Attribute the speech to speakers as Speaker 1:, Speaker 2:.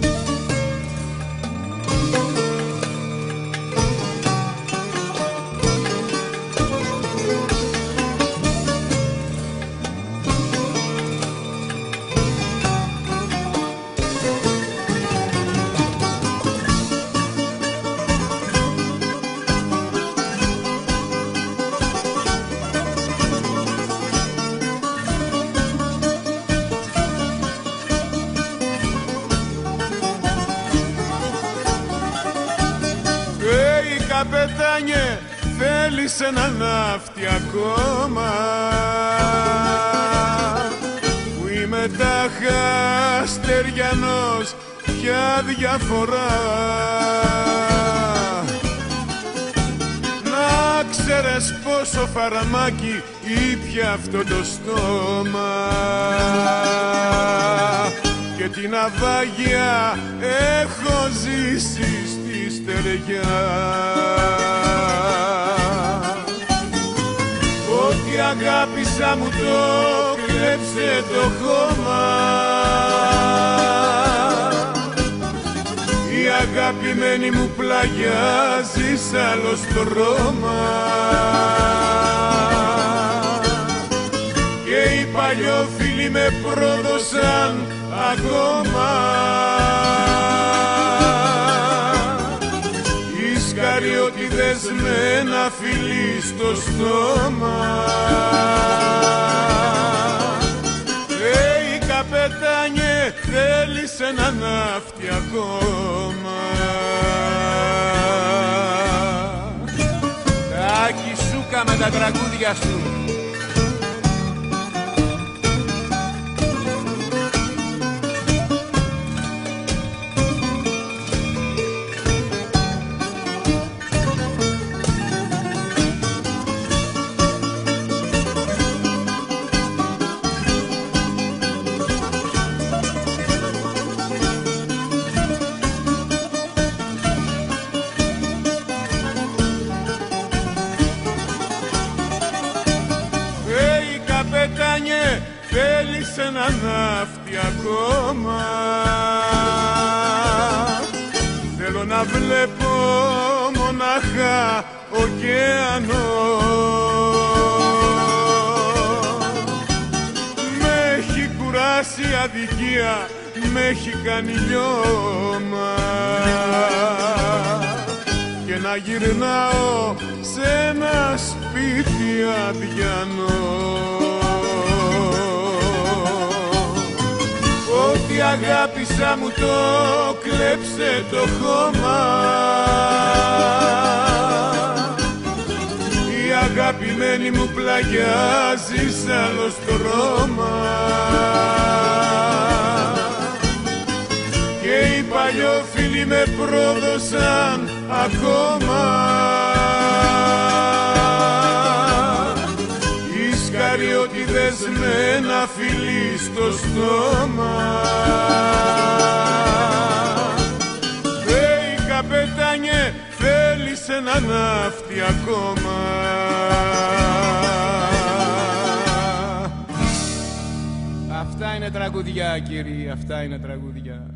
Speaker 1: Bye. Καπετάνιε θέλεις ένα ναύτη ακόμα. Που είμαι τάχα στεριανός ποια διαφορά. Να ξέρεις πόσο φαραμάκι ήπια αυτό το στόμα. Και την αβάγια έχω ζήσει. στη στεριά Ό,τι αγάπησα μου το κλέψε το χώμα. Η αγαπημένη μου πλαγιάζει σ' άλλος στρώμα Και οι παλιόφιλοι με πρόδωσαν ακόμα Ισκαριώτιδες με ένα φιλί στο στόμα. Ει καπετάνιε θέλεις ένα ναύτη ακόμα
Speaker 2: Τάκι σούκα με τα τραγούδια σου
Speaker 1: θέλεις ένα ναύτη ακόμα. Θέλω να βλέπω μονάχα ωκεανό. Με έχει κουράσει αδικία, με έχει κάνει λιώμα. Και να γυρνάω σε ένα σπίτι αδιανό αγάπησα μου το κλέψε το χώμα. Η αγαπημένη μου πλαγιάζει σ' άλλος στρώμα Και οι παλιόφιλοι με πρόδωσαν ακόμα Ισκαριώτιδες με ένα φιλί στο στόμα. Hey καπετάνιε θέλεις ένα ναύτη ακόμα
Speaker 2: Αυτά είναι τραγουδιά κύριοι, αυτά είναι τραγουδιά